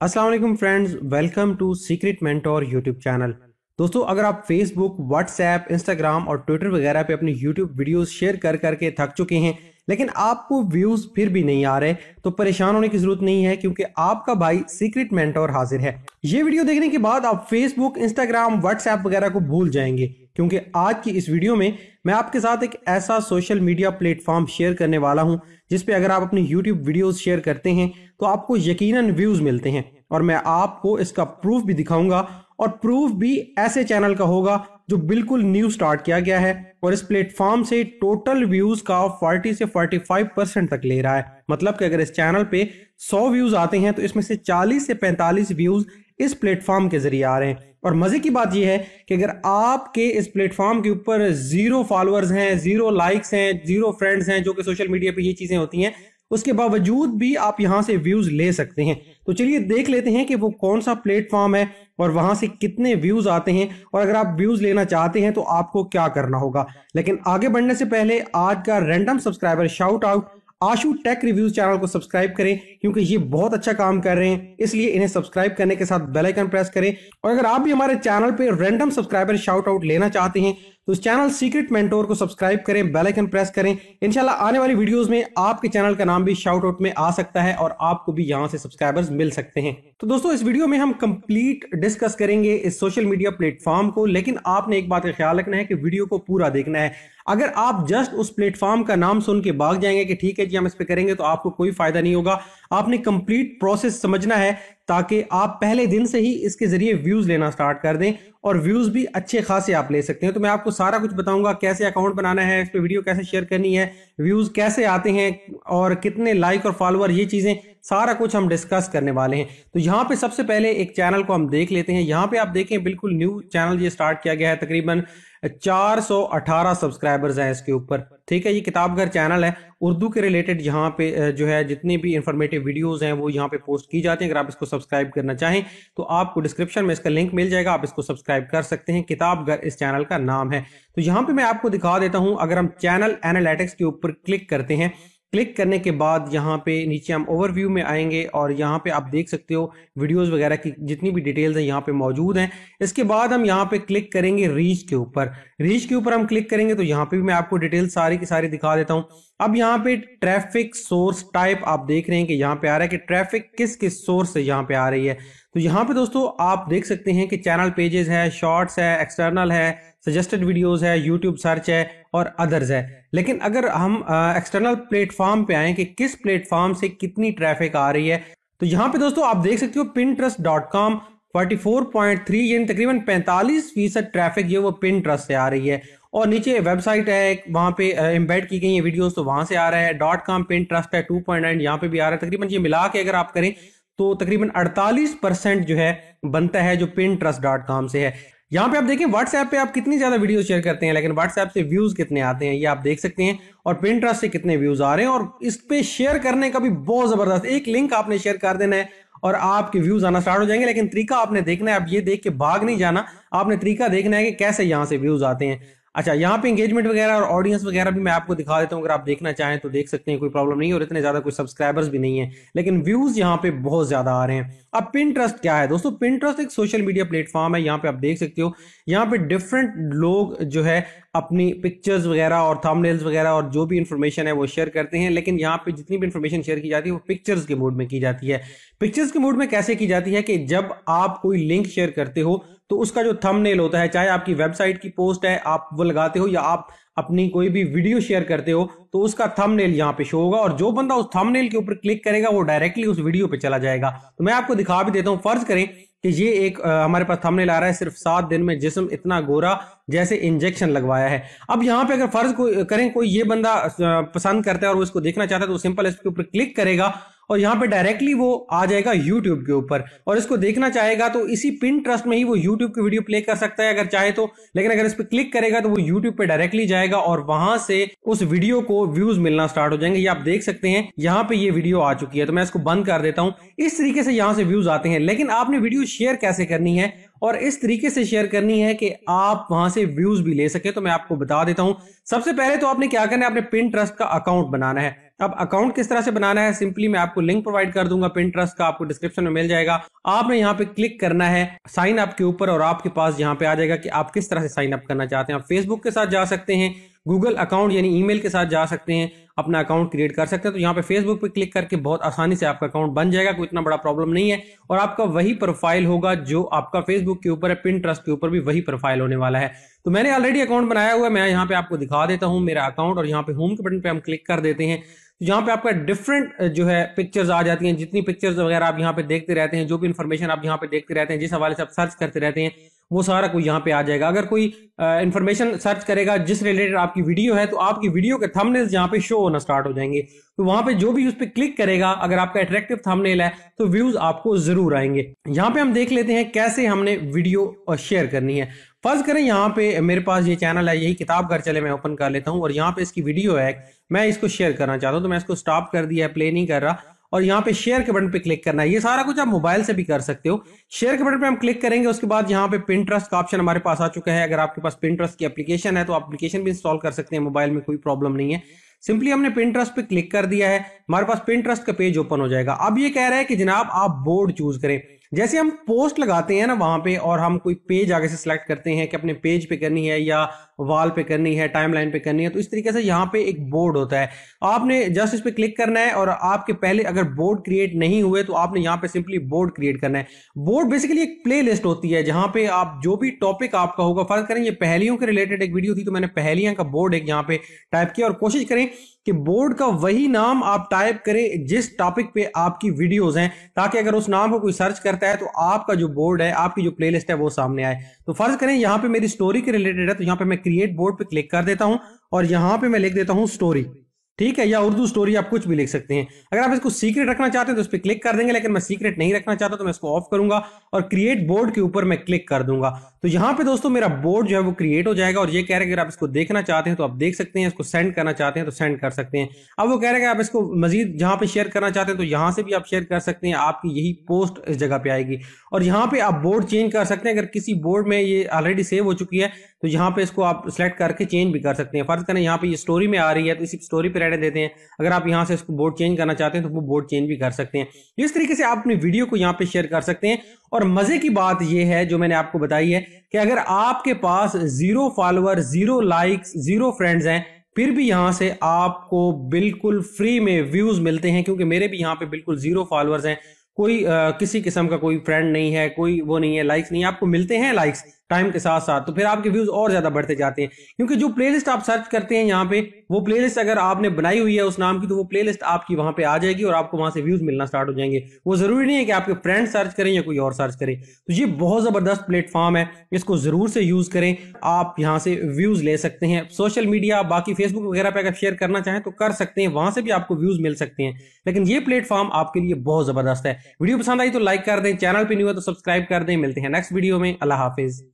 Aslam friends, welcome to Secret Mentor YouTube channel. दोस्तों, अगर आप फेसबुक व्हाट्सएप इंस्टाग्राम और ट्विटर वगैरह पे अपनी यूट्यूब वीडियोस शेयर कर करके थक चुके हैं, लेकिन आपको व्यूज़ फिर भी नहीं आ रहे तो परेशान होने की ज़रूरत नहीं है, क्योंकि आपका भाई सीक्रेट मेंटोर हाजिर है। ये वीडियो देखने के बाद आप फेसबुक इंस्टाग्राम व्हाट्सएप वगैरह को भूल जाएँगे, क्योंकि आज की इस वीडियो में मैं आपके साथ एक ऐसा सोशल मीडिया प्लेटफॉर्म शेयर करने वाला हूँ जिसपे अगर आप अपनी यूट्यूब वीडियोस शेयर करते हैं तो आपको यकीनन व्यूज़ मिलते हैं। और मैं आपको इसका प्रूफ भी दिखाऊँगा और प्रूफ भी ऐसे चैनल का होगा जो बिल्कुल न्यू स्टार्ट किया गया है और इस प्लेटफॉर्म से टोटल व्यूज़ का 40 से 45 परसेंट तक ले रहा है। मतलब कि अगर इस चैनल पे 100 व्यूज़ आते हैं तो इसमें से 40 से 45 व्यूज़ इस प्लेटफॉर्म के ज़रिए आ रहे हैं। और मज़े की बात यह है कि अगर आपके इस प्लेटफॉर्म के ऊपर ज़ीरो फॉलोअर्स हैं ज़ीरो लाइक्स हैं ज़ीरो फ्रेंड्स हैं, जो कि सोशल मीडिया पे ये चीज़ें होती हैं उसके बावजूद भी आप यहाँ से व्यूज़ ले सकते हैं। तो चलिए देख लेते हैं कि वो कौन सा प्लेटफॉर्म है और वहाँ से कितने व्यूज़ आते हैं। और अगर आप व्यूज़ लेना चाहते हैं तो आपको क्या करना होगा। लेकिन आगे बढ़ने से पहले आज का random subscriber shout out Ashu tech reviews channel को सब्सक्राइब करें, क्योंकि ये बहुत अच्छा काम कर रहे हैं। इसलिए इन्हें सब्सक्राइब करने के साथ बेल आइकन प्रेस करें। और अगर आप भी हमारे चैनल पे रैंडम सब्सक्राइबर शाउट आउट लेना चाहते हैं तो इस चैनल सीक्रेट मेंटोर को सब्सक्राइब करें, बेल आइकन प्रेस करें। इंशाल्लाह आने वाली वीडियोस में आपके चैनल का नाम भी शाउट आउट में आ सकता है और आपको भी यहाँ से सब्सक्राइबर्स मिल सकते हैं। तो दोस्तों, इस वीडियो में हम कंप्लीट डिस्कस करेंगे इस सोशल मीडिया प्लेटफॉर्म को, लेकिन आपने एक बात का ख्याल रखना है कि वीडियो को पूरा देखना है। अगर आप जस्ट उस प्लेटफॉर्म का नाम सुन के भाग जाएँगे कि ठीक है जी, हम इस पर करेंगे तो आपको कोई फ़ायदा नहीं होगा। आपने कंप्लीट प्रोसेस समझना है ताकि आप पहले दिन से ही इसके ज़रिए व्यूज़ लेना स्टार्ट कर दें और व्यूज़ भी अच्छे खासे आप ले सकते हैं। तो मैं आपको सारा कुछ बताऊँगा, कैसे अकाउंट बनाना है, इस पर वीडियो कैसे शेयर करनी है व्यूज़ कैसे आते हैं और कितने लाइक और फॉलोअर ये चीज़ें सारा कुछ हम डिस्कस करने वाले हैं। तो यहाँ पे सबसे पहले एक चैनल को हम देख लेते हैं। यहाँ पे आप देखें, बिल्कुल न्यू चैनल ये स्टार्ट किया गया है। तकरीबन 418 सब्सक्राइबर्स हैं इसके ऊपर। ठीक है, ये किताब घर चैनल है। उर्दू के रिलेटेड यहाँ पे जो है, जितनी भी इंफॉर्मेटिव वीडियोस हैं, वो यहाँ पे पोस्ट की जाती हैं। अगर आप इसको सब्सक्राइब करना चाहें तो आपको डिस्क्रिप्शन में इसका लिंक मिल जाएगा। आप इसको सब्सक्राइब कर सकते हैं। किताब घर इस चैनल का नाम है। तो यहाँ पे मैं आपको दिखा देता हूँ। अगर हम चैनल एनालिटिक्स के ऊपर क्लिक करते हैं क्लिक करने के बाद यहाँ पे नीचे हम ओवरव्यू में आएँगे और यहाँ पे आप देख सकते हो वीडियोस वगैरह की जितनी भी डिटेल्स हैं यहाँ पे मौजूद हैं। इसके बाद हम यहाँ पे क्लिक करेंगे रीच के ऊपर। रीच के ऊपर हम क्लिक करेंगे तो यहाँ पे भी मैं आपको डिटेल्स सारी की सारी दिखा देता हूँ। अब यहाँ पे ट्रैफ़िक सोर्स टाइप आप देख रहे हैं कि यहाँ पे आ रहा है कि ट्रैफ़िक किस किस सोर्स से यहाँ पे आ रही है। तो यहाँ पे दोस्तों आप देख सकते हैं कि चैनल पेजेस है शॉर्ट्स है एक्सटर्नल है सजेस्टेड वीडियोस है यूट्यूब सर्च है और अदर्स है। लेकिन अगर हम एक्सटर्नल प्लेटफॉर्म पे आए कि किस प्लेटफॉर्म से कितनी ट्रैफ़िक आ रही है तो यहाँ पे दोस्तों आप देख सकते हो Pinterest dot com forty four point three यानी तकरीबन पैंतालीस फ़ीसद ट्रैफ़िक जो वो पिन ट्रस्ट से आ रही है। और नीचे वेबसाइट है वहाँ पे एम्बेड की गई है वीडियोस तो वहाँ से आ रहा है। डॉट कॉम पिन ट्रस्ट है टू पॉइंट नाइन यहाँ पे भी आ रहा है। तकरीबन ये मिला के अगर आप करें तो तकरीबन 48 परसेंट जो है, बनता है जो पिन ट्रस्ट डॉट कॉम से है। यहाँ पे आप देखें व्हाट्सएप पे आप कितनी ज़्यादा वीडियो शेयर करते हैं, लेकिन व्हाट्सएप से व्यूज़ कितने आते हैं, ये आप देख सकते हैं, और पिंट्रस्ट से कितने व्यूज़ आ रहे हैं, और इस पे शेयर करने का भी बहुत ज़बरदस्त, एक लिंक आपने शेयर कर देना है, और आपके व्यूज़ आना स्टार्ट हो जाएँगे, लेकिन तरीका आपने देखना है, आप ये देख के भाग नहीं जाना, आपने तरीका देखना है कि कैसे यहाँ से व्यूज़ आते हैं। अच्छा यहाँ पे इंगेजमेंट वगैरह और ऑडियंस वगैरह भी मैं आपको दिखा देता हूँ। अगर आप देखना चाहें तो देख सकते हैं, कोई प्रॉब्लम नहीं और इतने ज़्यादा कोई सब्सक्राइबर्स भी नहीं है। लेकिन व्यूज़ यहाँ पे बहुत ज़्यादा आ रहे हैं। अब पिन ट्रस्ट क्या है? दोस्तों पिन ट्रस्ट एक सोशल मीडिया प्लेटफॉर्म है। यहाँ पे आप देख सकते हो, यहाँ पे डिफरेंट लोग जो है अपनी पिक्चर्स वगैरह और थंबनेल्स वगैरह और जो भी इन्फॉर्मेशन है वो शेयर करते हैं, लेकिन यहाँ पे जितनी भी इंफॉर्मेशन शेयर की जाती है, वो पिक्चर्स के मूड में की जाती है। पिक्चर्स के मूड में कैसे की जाती है कि जब आप कोई लिंक शेयर करते हो तो उसका जो थंबनेल होता है, चाहे आपकी वेबसाइट की पोस्ट है, आप वो लगाते हो या आप अपनी कोई भी वीडियो शेयर करते हो तो उसका थंबनेल यहाँ पे शो होगा और जो बंदा उस थंबनेल के ऊपर क्लिक करेगा, वो डायरेक्टली उस वीडियो पे चला जाएगा। तो मैं आपको दिखा भी देता हूँ। फ़र्ज़ करें कि ये एक आ, हमारे पास थंबनेल ला रहा है सिर्फ़ सात दिन में जिसम इतना गोरा जैसे इंजेक्शन लगवाया है। अब यहाँ पे अगर फ़र्ज़ को करें कोई ये बंदा पसंद करता है और वो इसको देखना चाहता है तो सिंपल इसके ऊपर क्लिक करेगा। और यहाँ पे डायरेक्टली वो आ जाएगा यूट्यूब के ऊपर। और इसको देखना चाहेगा तो इसी पिन ट्रस्ट में ही वो यूट्यूब की वीडियो प्ले कर सकता है अगर चाहे तो। लेकिन अगर इस पर क्लिक करेगा तो वो यूट्यूब पे डायरेक्टली जाएगा और वहाँ से उस वीडियो को व्यूज़ मिलना स्टार्ट हो जाएँगे। ये आप देख सकते हैं, यहाँ पे ये वीडियो आ चुकी है। तो मैं इसको बंद कर देता हूँ। इस तरीके से यहाँ से व्यूज़ आते हैं। लेकिन आपने वीडियो शेयर कैसे करनी है? और इस तरीके से शेयर करनी है कि आप वहाँ से व्यूज़ भी ले सके। तो मैं आपको बता देता हूँ। सबसे पहले तो आपने क्या करना है? आपने पिन ट्रस्ट का अकाउंट बनाना है। अब अकाउंट किस तरह से बनाना है, सिंपली मैं आपको लिंक प्रोवाइड कर दूँगा पिन ट्रस्ट का आपको डिस्क्रिप्शन में मिल जाएगा। आपने यहाँ पे क्लिक करना है साइन अप के ऊपर और आपके पास यहाँ पे आ जाएगा कि आप किस तरह से साइन अप करना चाहते हैं। आप फेसबुक के साथ जा सकते हैं गूगल अकाउंट यानी ईमेल के साथ जा सकते हैं, अपना अकाउंट क्रिएट कर सकते हैं। तो यहाँ पे फेसबुक पे क्लिक करके बहुत आसानी से आपका अकाउंट बन जाएगा, कोई इतना बड़ा प्रॉब्लम नहीं है। और आपका वही प्रोफ़ाइल होगा जो आपका फेसबुक के ऊपर है पिन ट्रस्ट के ऊपर भी वही प्रोफ़ाइल होने वाला है। तो मैंने ऑलरेडी अकाउंट बनाया हुआ है, मैं यहाँ पे आपको दिखा देता हूँ मेरा अकाउंट और यहाँ पे होम के बटन पे हम क्लिक कर देते हैं। यहाँ पे आपका डिफरेंट जो है पिक्चर्स आ जाती हैं। जितनी पिक्चर्स वगैरह आप यहाँ पे देखते रहते हैं, जो भी इन्फॉर्मेशन आप यहाँ पे देखते रहते हैं, जिस हवाले से आप सर्च करते रहते हैं, वो सारा कोई यहाँ पे आ जाएगा। अगर कोई इन्फॉर्मेशन सर्च करेगा, जिस रिलेटेड आपकी वीडियो है तो आपकी वीडियो के थंबनेल्स यहाँ पे शो होना स्टार्ट हो जाएँगे। तो वहाँ पे जो भी उस पर क्लिक करेगा, अगर आपका अट्रैक्टिव थंबनेल है तो व्यूज़ आपको ज़रूर आएँगे। यहाँ पे हम देख लेते हैं कैसे हमने वीडियो शेयर करनी है। फ़र्ज़ करें यहाँ पे मेरे पास ये चैनल है, यही किताब घर चले, मैं ओपन कर लेता हूँ और यहाँ पे इसकी वीडियो है मैं इसको शेयर करना चाहता हूँ तो मैं इसको स्टॉप कर दिया प्ले नहीं कर रहा। और यहाँ पे शेयर के बटन पे क्लिक करना है। ये सारा कुछ आप मोबाइल से भी कर सकते हो। शेयर के बटन पे हम क्लिक करेंगे, उसके बाद यहाँ पे पिंट्रस्ट का ऑप्शन हमारे पास आ चुका है। अगर आपके पास पिंट्रस्ट की एप्लीकेशन है तो एप्लीकेशन भी इंस्टॉल कर सकते हैं मोबाइल में कोई प्रॉब्लम नहीं है। सिंपली हमने पिंट्रस्ट पे क्लिक कर दिया है। हमारे पास पिंट्रस्ट का पेज ओपन हो जाएगा। अब ये कह रहा है कि जनाब, आप बोर्ड चूज़ करें। जैसे हम पोस्ट लगाते हैं ना वहाँ पे और हम कोई पेज आगे से सिलेक्ट करते हैं कि अपने पेज पे करनी है या वॉल पे करनी है टाइमलाइन पे करनी है तो इस तरीके से यहाँ पे एक बोर्ड होता है। आपने जस्ट इस पे क्लिक करना है और आपके पहले अगर बोर्ड क्रिएट नहीं हुए तो आपने यहाँ पे सिंपली बोर्ड क्रिएट करना है। बोर्ड बेसिकली एक प्ले लिस्ट होती है जहाँ पे आप जो भी टॉपिक आपका होगा, फ़र्ज़ करें ये पहलियों के रिलेटेड एक वीडियो थी तो मैंने पहलियाँ का बोर्ड एक यहाँ पे टाइप किया और कोशिश करें कि बोर्ड का वही नाम आप टाइप करें जिस टॉपिक पे आपकी वीडियोज़ हैं, ताकि अगर उस नाम को कोई सर्च करता है तो आपका जो बोर्ड है, आपकी जो प्लेलिस्ट है, वो सामने आए। तो फ़र्ज़ करें, यहाँ पे मेरी स्टोरी के रिलेटेड है तो यहाँ पे मैं क्रिएट बोर्ड पे क्लिक कर देता हूँ और यहाँ पे मैं लिख देता हूँ स्टोरी ठीक है, या उर्दू स्टोरी आप कुछ भी लिख सकते हैं। अगर आप इसको सीक्रेट रखना चाहते हैं तो इस पर क्लिक कर देंगे, लेकिन मैं सीक्रेट नहीं रखना चाहता तो मैं इसको ऑफ़ करूँगा और क्रिएट बोर्ड के ऊपर मैं क्लिक कर दूँगा। तो यहाँ पे दोस्तों मेरा बोर्ड जो है वो क्रिएट हो जाएगा और ये कह रहे हैं अगर आप इसको देखना चाहते हैं तो आप देख सकते हैं, इसको सेंड करना चाहते हैं तो सेंड कर सकते हैं। अब वो कह रहे हैं आप इसको मजीद जहाँ पे शेयर करना चाहते हैं तो यहाँ से भी आप शेयर कर सकते हैं, आपकी यही पोस्ट इस जगह पे आएगी। और यहाँ पे आप बोर्ड चेंज कर सकते हैं, अगर किसी बोर्ड में ये ऑलरेडी सेव हो चुकी है तो यहाँ पे इसको आप सिलेक्ट करके चेंज भी कर सकते हैं। फ़र्ज़ करें यहाँ पे ये स्टोरी में आ रही है तो इसी स्टोरी पे रहने देते हैं। अगर आप यहाँ से इसको बोर्ड चेंज करना चाहते हैं तो वो बोर्ड चेंज भी कर सकते हैं। इस तरीके से आप अपनी वीडियो को यहाँ पे शेयर कर सकते हैं। और मज़े की बात यह है जो मैंने आपको बताई है कि अगर आपके पास zero follower zero likes zero friends हैं फिर भी यहाँ से आपको बिल्कुल फ्री में व्यूज़ मिलते हैं क्योंकि मेरे भी यहाँ पे बिल्कुल ज़ीरो फॉलोअर्स हैं। कोई आ, किसी किस्म का कोई फ्रेंड नहीं है कोई वो नहीं है लाइक्स नहीं है। आपको मिलते हैं लाइक्स टाइम के साथ साथ तो फिर आपके व्यूज़ और ज़्यादा बढ़ते जाते हैं। क्योंकि जो प्लेलिस्ट आप सर्च करते हैं यहाँ पे, वो प्लेलिस्ट अगर आपने बनाई हुई है उस नाम की तो वो प्लेलिस्ट आपकी वहाँ पे आ जाएगी और आपको वहाँ से व्यूज़ मिलना स्टार्ट हो जाएँगे। वो ज़रूरी नहीं है कि आपके फ्रेंड सर्च करें या कोई और सर्च करें। तो ये बहुत ज़बरदस्त प्लेटफॉर्म है, इसको ज़रूर से यूज़ करें। आप यहाँ से व्यूज़ ले सकते हैं। सोशल मीडिया बाकी फेसबुक वगैरह पे अगर शेयर करना चाहें तो कर सकते हैं। वहाँ से भी आपको व्यूज़ मिल सकते हैं। लेकिन ये प्लेटफॉर्म आपके लिए बहुत ज़बरदस्त है। वीडियो पसंद आई तो लाइक कर दें। चैनल पर न्यू हुआ तो सब्सक्राइब कर दें। मिलते हैं नेक्स्ट वीडियो में। अल्लाह हाफिज।